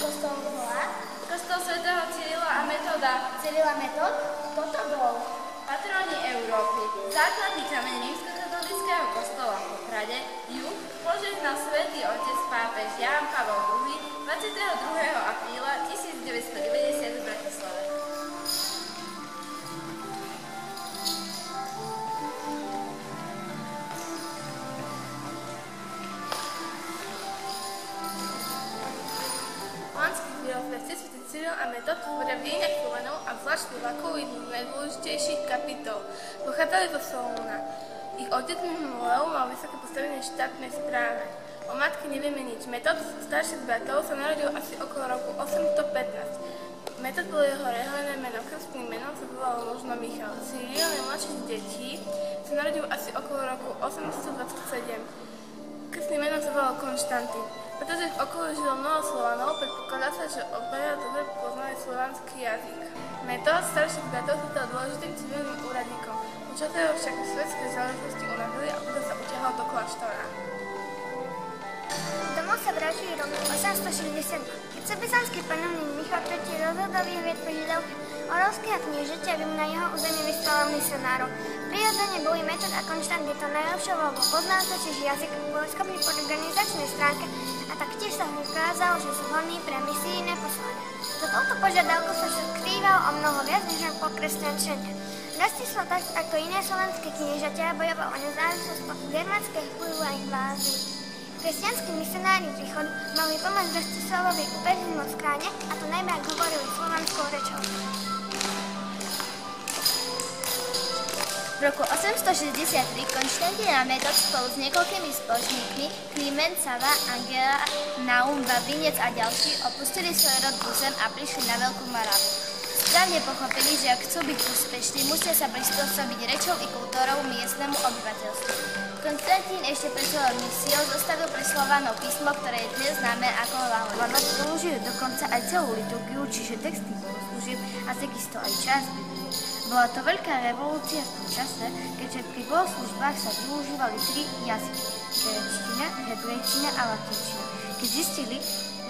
kostol volá? Kostol svätého Cyrila a Metoda. Cyrila Metod? Kto to bol? Patróni Európy. Základný kameň rímskokatolického kostola v Poprade ju požehnal svätý otec pápež Ján Pavel Slovákov jednu z najdôležitejších kapitol. Pochádzali zo Solúna. Ich otec Leo mal vysoké postavenie v štátnej správe. O matke nevieme nič. Metod, starší z bratov, sa narodil asi okolo roku 815. Metod bolo jeho reholené meno, krstným menom sa volal možno Michal. Cyril, najmladší z detí, sa narodil asi okolo roku 827. Krstným menom sa volal Konštantín. Pretože v okolí žilo mnoho Slovanov, predpokladá sa, že obaja dobre poznali slovanský jazyk. Metod starších bratov sa stal dôležitým civilným úradníkom. Počas jeho však svetské záležitosti unavili a preto sa utiahol do kláštora. Domov sa vrátili roku 860, keď sa byzantský panovník Michal III rozhodol vyhovieť požiadavky Orovského kniežaťa, aby mu na jeho území vyslal misionárov. Prirodzene boli Metod a Konštantín to najlepšou voľbou. Poznal totiž jazyk, boli schopní po organizačnej stránke taktiež sa ukázalo, že sú hodní pre misijné poslanie. Za touto požiadavkou sa však skrýval o mnoho viac než len po kresťančenie. Rastislav tak ako iné slovenské kniežatia bojoval o nezávislosť po germánskej vplyvu a invázii. Kresťanskí misionári z východu mali pomôcť Rastislavovi upevniť moc kráne, a to najmä ak hovorili slovanskou rečou. V roku 863 Konštantín a Metod spolu s niekoľkými spoločníkmi Kliment, Sava, Angela, Naum, Babinec a ďalší opustili svoj rod Buzem a prišli na Veľkú Moravu. Správne pochopili, že ak chcú byť úspešní, musia sa prispôsobiť rečou i kultúrou miestnemu obyvateľstvu. Konstantín ešte pred svojou misiou zostavil pre Slovanov písmo, ktoré je dnes známe ako Hlahoľa. použili dokonca aj celú liturgiu, čiže texty bohoslúžieb a takisto aj čas Biblie. Bola to veľká revolúcia v tom čase, keďže pri bohoslužbách sa využívali tri jazyky. Gréčtina, hebrejčina a latinčina. Keď zistili,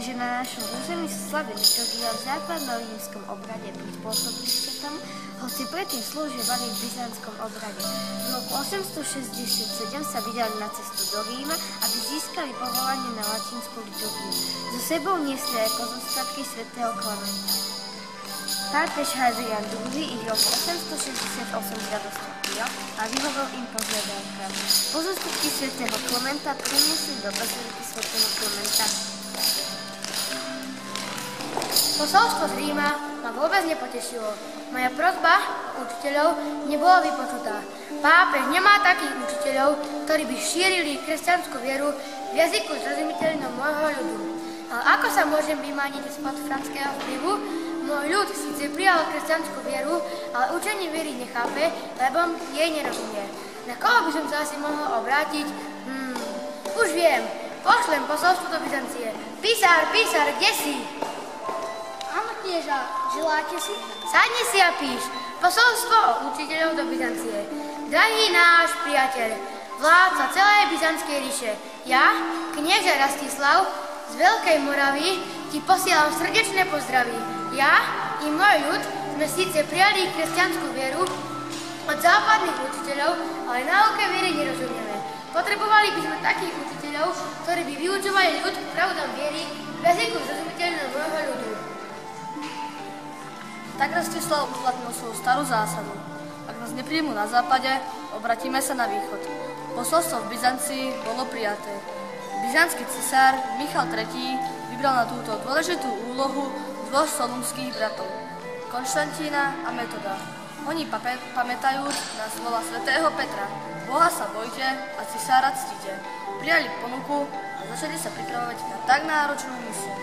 že na našom území sa slaví liturgia v západno-rímskom obrade prispôsobili sa tomu, hoci predtým slúživali v byzantskom obrade. V roku 867 sa vydali na cestu do Ríma, aby získali povolanie na latinskú liturgiu. So sebou niesli aj pozostatky svätého Klementa. Pápež Hadrian II ich roku 868 žiadosťou prijal a vyhovel im požiadavkám. Pozostatky svätého Klementa priniesli do baziliky svätého Klementa. Posolstvo z Ríma ma vôbec nepotešilo. Moja prozba učiteľov nebola vypočutá. Pápež nemá takých učiteľov, ktorí by šírili kresťanskú vieru v jazyku zrozumiteľnom môjho ľudu. Ale ako sa môžem vymaniť spod franského vplyvu? Môj ľud síce prijal kresťanskú vieru, ale učenie viery nechápe, lebo jej nerozumie. Na koho by som sa asi mohol obrátiť? Hmm, už viem. Pošlem posolstvo do Byzancie. Písar, písar, kde si? Áno, knieža, želáte si? Sadni si a píš. Posolstvo o učiteľov do Byzancie. Drahý náš priateľ, vládca celej Byzantskej ríše, ja, knieža Rastislav, z Veľkej Moravy, ti posielam srdečné pozdravy. Ja i môj ľud sme síce prijali kresťanskú vieru od západných učiteľov, ale náuke viery nerozumieme. Potrebovali by sme takých učiteľov, ktorí by vyučovali ľud pravdom viery v jazyku zrozumiteľného môjho ľudu. Tak Rastislav uplatnil svoju starú zásadu. Ak nás nepríjmu na západe, obratíme sa na východ. Posolstvo v Byzancii bolo prijaté. Byzantský cisár Michal III vybral na túto dôležitú úlohu dvoch solunských bratov, Konštantína a Metoda. Oni pamätajú na slova svätého Petra. Boha sa bojte a cisára ctite. Prijali ponuku a začali sa pripravovať na tak náročnú misiu.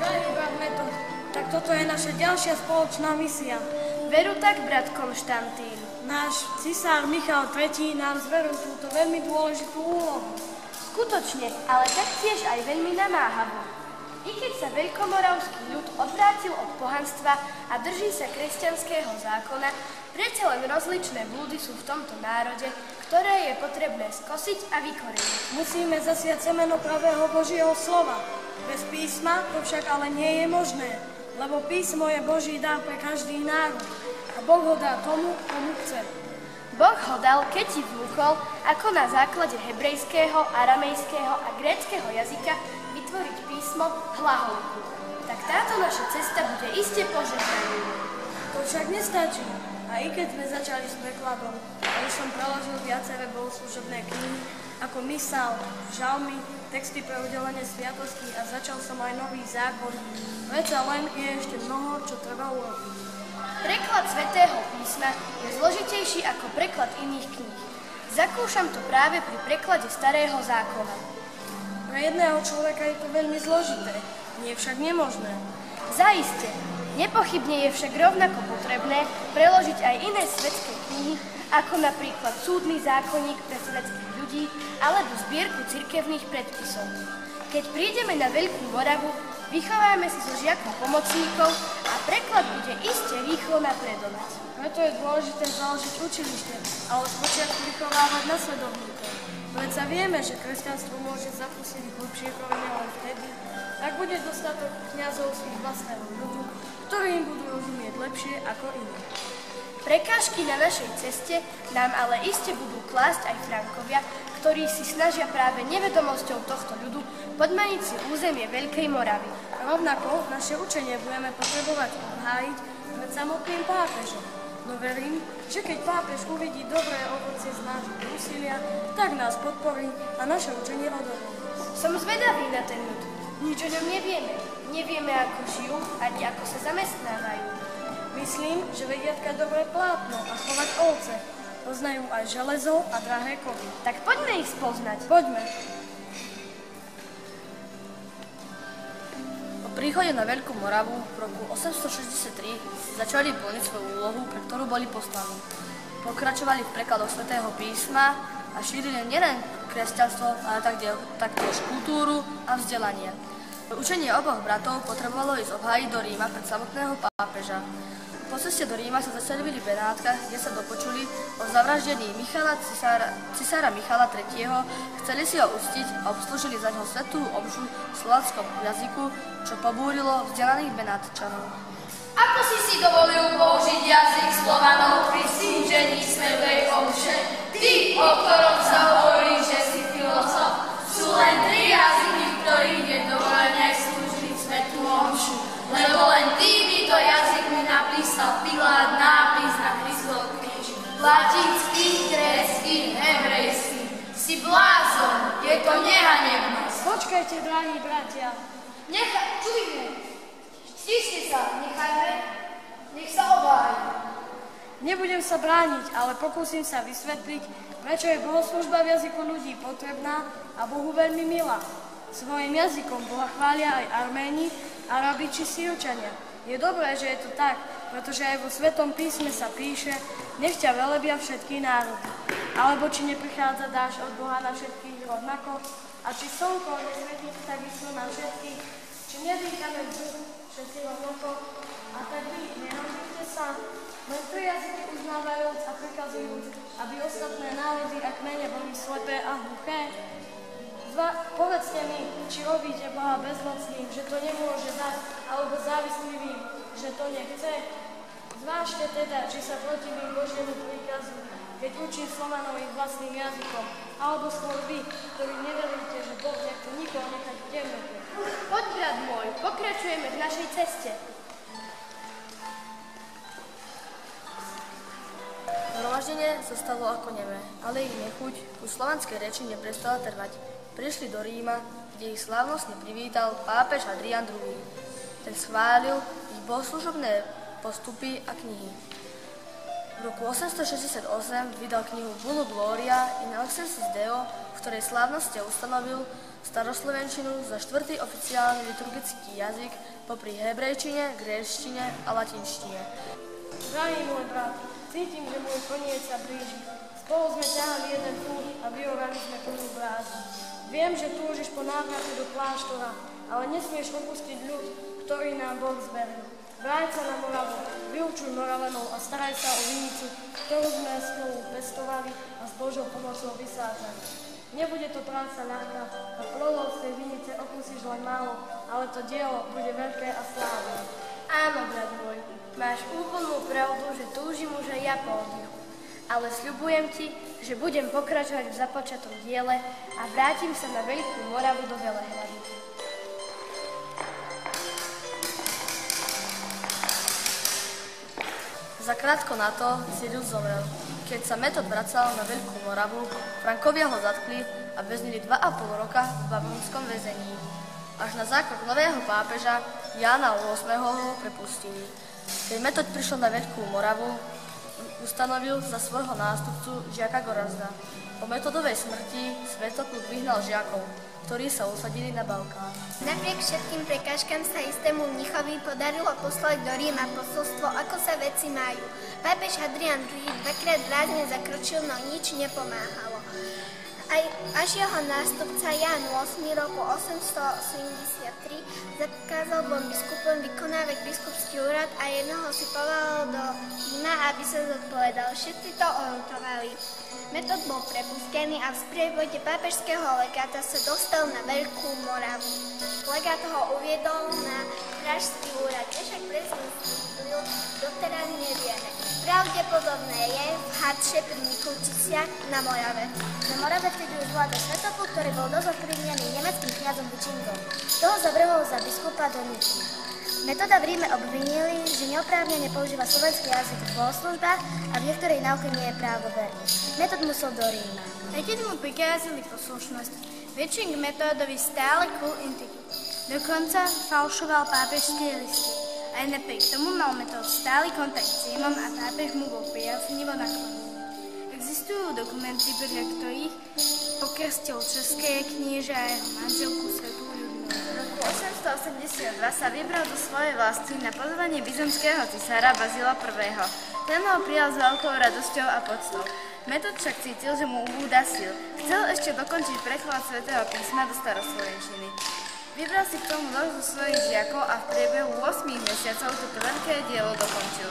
Drahý brat Metod, tak toto je naša ďalšia spoločná misia. Veru tak, brat Konštantín. Náš cisár Michal III nám zveril túto veľmi dôležitú úlohu. Skutočne, ale taktiež aj veľmi namáhavo. I keď sa veľkomoravský ľud odvrátil od pohanstva a drží sa kresťanského zákona, predsa len rozličné blúdy sú v tomto národe, ktoré je potrebné skosiť a vykoreniť. Musíme zasiať semeno pravého Božieho slova. Bez písma to však ale nie je možné, lebo písmo je Boží dar pre každý národ a Boh ho dá tomu, komu chce. Boh ho dal, keď ti vnúkol, ako na základe hebrejského, aramejského a gréckého jazyka vytvoriť písmo hlaholku. Tak táto naša cesta bude iste požehnaním. To však nestačí. A i keď sme začali s prekladom, a už som preložil viaceré bohoslužobné knihy, ako Misal, Žalmy, texty pre udelenie sviatosti a začal som aj nový zákon, predsa len je ešte mnoho, čo treba urobiť. Preklad svätého písma je zložitejší ako preklad iných kníh. Zakúšam to práve pri preklade starého zákona. Pre jedného človeka je to veľmi zložité, nie však nemožné. Zaiste, nepochybne je však rovnako potrebné preložiť aj iné svetské knihy, ako napríklad súdny zákonník pre svetských ľudí alebo zbierku cirkevných predpisov. Keď prídeme na Veľkú Moravu, vychováme si so žiakom pomocníkov a preklad bude iste rýchlo napredovať. Preto je dôležité založiť učilište, ale spočiatku vychovávať nasledovníkov. Predsa vieme, že kresťanstvo môže zapustiť hlubšie korene len vtedy, ak bude dostatok kniazov svých vlastného ľudu, ktorí im budú rozumieť lepšie ako iní. Prekážky na našej ceste nám ale iste budú klásť aj Frankovia, ktorí si snažia práve nevedomosťou tohto ľudu podmaniť si územie Veľkej Moravy. Rovnako naše učenie budeme potrebovať obhájiť pred samotným pápežom. No verím, že keď pápež uvidí dobré ovocie z nášho úsilia, tak nás podporí a naše učenie odovolí. Som zvedavý na ten ľud. Nič o ňom nevieme. Nevieme, ako žijú ani ako sa zamestnávajú. Myslím, že vedia tkať dobré plátno a chovať ovce. Poznajú aj železo a drahé kovy. Tak poďme ich spoznať. Poďme. Príchode na Veľkú Moravu v roku 863 začali plniť svoju úlohu, pre ktorú boli poslaní. Pokračovali v prekladoch svätého písma a šírili nielen kresťanstvo, ale taktiež, kultúru a vzdelanie. Učenie oboch bratov potrebovalo ísť obhájiť do Ríma pred samotného pápeža. Po ceste do Ríma sa zastavili v Benátkach, kde sa dopočuli o zavraždení Michala cisára, cisára Michala III. Chceli si ho ustiť a obslúžili za ňo svetú omšu v slovanskom jazyku, čo pobúrilo vzdelaných Benátčanov. Ako si si dovolil použiť jazyk Slovanov pri slúžení svetej omše? Ty, o ktorom sa hovorí, že si filozof, sú len tri Počkajte, drahí bratia. Nechaj, čujme. Stište sa, nechajme. Nech sa obhájí. Nebudem sa brániť, ale pokúsim sa vysvetliť, prečo je bohoslužba v jazyku ľudí potrebná a Bohu veľmi milá. Svojim jazykom Boha chvália aj Arméni, Arabi či Sýrčania. Je dobré, že je to tak, pretože aj vo Svetom písme sa píše, nech ťa velebia všetky národy. Alebo či neprichádza dáš od Boha na všetkých rovnako, a či slnko nesvietí takisto na všetkých, či nedýchame vzduch všetci rovnako, a tak vy nehanbite sa, len tri jazyky uznávajúc a prikazujúc, aby ostatné národy a kmene boli slepé a hluché. Dva, povedzte mi, či robíte Boha bezmocným, že to nemôže dať, alebo závislivým, že to nechce. Zvážte teda, či sa protivím Božiemu príkazu, keď učím Slovanov ich vlastným jazykom, alebo skôr vy, ktorí neveríte, že Boh nechce nikoho nechať v temnote. Poď, brat môj, pokračujeme v našej ceste. Zhromaždenie zostalo ako neme, ale ich nechuť ku slovanskej reči neprestala trvať. Prišli do Ríma, kde ich slávnostne privítal pápež Adrian II. Ten schválil ich bohoslužobné postupy a knihy. V roku 868 vydal knihu Bulu Gloria in Excelsis Deo, v ktorej slávnosti ustanovil staroslovenčinu za štvrtý oficiálny liturgický jazyk popri hebrejčine, gréčtine a latinštine. Drahý môj brat, cítim, že môj koniec sa blíži. Spolu sme ťahali jeden púť a vyrovali sme plnú brázu. Viem, že túžiš po návrate do kláštora, ale nesmieš opustiť ľud, ktorý nám Boh zveril. Vráť sa na Moravu, vyučuj Moravanov a staraj sa o vinicu, ktorú sme spolu pestovali a s Božou pomocou vysádzali. Nebude to práca ľahká a plodov z tej vinice okusíš len málo, ale to dielo bude veľké a slávne. Áno, brat môj, máš úplnú pravdu, že túžim už aj ja po oddychu. Ale sľubujem ti, že budem pokračovať v započatom diele a vrátim sa na Veľkú Moravu do Velehradu. Zakrátko na to Cyril zomrel. Keď sa Metod vracal na Veľkú Moravu, Frankovia ho zatkli a väznili 2,5 roka v babylonskom väzení. Až na zákrok nového pápeža Jána VIII ho prepustili. Keď Metod prišiel na Veľkú Moravu, ustanovil za svojho nástupcu žiaka Gorazda. Po metodovej smrti Svetopluk vyhnal žiakov, ktorí sa usadili na Balkán. Napriek všetkým prekážkam sa istému mnichovi podarilo poslať do Ríma posolstvo, ako sa veci majú. Pápež Hadrian II dvakrát rázne zakročil, no nič nepomáhalo. Aj, až jeho nástupca Jan 8. roku 883 zakázal dvom biskupom vykonávať biskupský úrad a jednoho si povolal do Ríma, aby sa zodpovedal. Všetci to orutovali. Metod bol prepustený a v sprievode pápežského legáta sa dostal na Veľkú Moravu. Legát ho uviedol na krážský úrad, však presne doteraz nevieme. Pravdepodobné je v Hadše Mikulčiciach na Morave. Na Morave vtedy už vládol Svetopluk, ktorý bol dosť ovplyvnený nemeckým kniazom Vičingom. Toho zavrhol za biskupa do Niky. Metoda v Ríme obvinili, že neoprávnene používa slovenský jazyk v bohoslužbách a v niektorej náuke nie je právo verný. Metod musel do Ríma. Keď mu prikázali poslušnosť, Vičing metódovi stále kul intiky. Dokonca falšoval pápežské listy. Aj napriek tomu mal metód stály kontakt s Rímom a pápež mu bol prijaznivo naklonený. Existujú dokumenty, podľa ktorých pokrstil české knieže a jeho manželku Svetú. V roku 882 sa vybral do svojej vlasti na pozvanie byzantského cisára Bazila I. Ten ho prijal s veľkou radosťou a poctou. Metod však cítil, že mu ubúda síl. Chcel ešte dokončiť preklad svätého písma do staroslovenčiny. Vybral si k tomu zo svojich žiakov a v priebehu 8 mesiacov toto veľké dielo dokončil.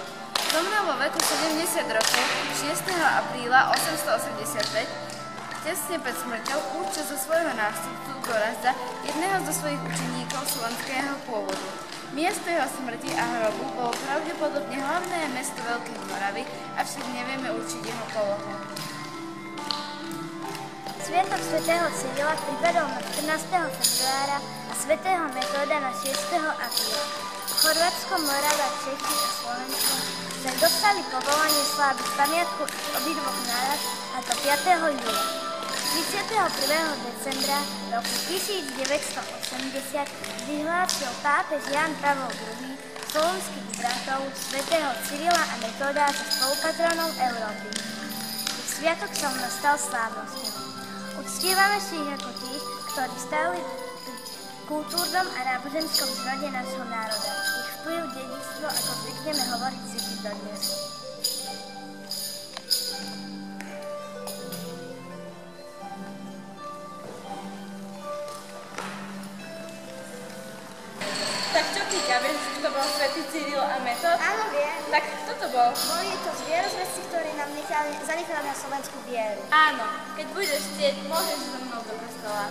Zomrel vo veku 70 rokov 6. apríla 885 tesne pred smrťou určil zo svojho nástupcu Gorazda jedného zo svojich učeníkov slovenského pôvodu. Miesto jeho smrti a hrobu bolo pravdepodobne hlavné mesto Veľkej Moravy, avšak nevieme určiť jeho polohu. Sviatok svätého Cyrila pripadol na 14. februára a svätého Metóda na 6. apríla. Chorvátsko, Morava, Čechy a Slovensko sme dostali povolanie sláviť pamiatku obidvoch nárad a to 5. júla. 31. decembra roku 1980 vyhlásil pápež Jan Pavel II slovenských bratov svätého Cyrila a Metóda za spolupatronov Európy. Ich sviatok sa u nás stal slávnosťou. Uctívame si ich ako tých, ktorí stáli kultúrnom a náboženskom zrode nášho národa. Ich vplyv, dedictvo, ako zvykneme hovoriť, cítiť dodnes. Čo Kika, vieš, že to bol svätý Cyril a Metod? Áno, viem. Tak kto to bol? Boli to zvierozvesci, ktorí nám nechali, zanechali na Slovensku vieru. Áno, keď budeš chcieť, môžeš so mnou do kostola.